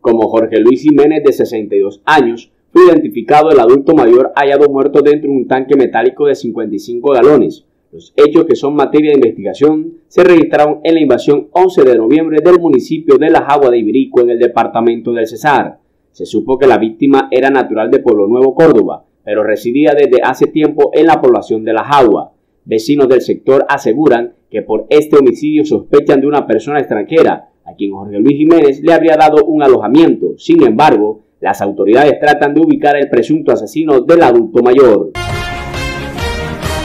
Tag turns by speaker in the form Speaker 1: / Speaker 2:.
Speaker 1: Como Jorge Luis Jiménez, de 62 años, fue identificado el adulto mayor hallado muerto dentro de un tanque metálico de 55 galones. Los hechos que son materia de investigación se registraron en la invasión 11 de noviembre del municipio de La Jagua de Ibirico en el departamento del Cesar. Se supo que la víctima era natural de Pueblo Nuevo, Córdoba, pero residía desde hace tiempo en la población de La Jagua. Vecinos del sector aseguran que por este homicidio sospechan de una persona extranjera, quien Jorge Luis Jiménez le habría dado un alojamiento. Sin embargo, las autoridades tratan de ubicar el presunto asesino del adulto mayor.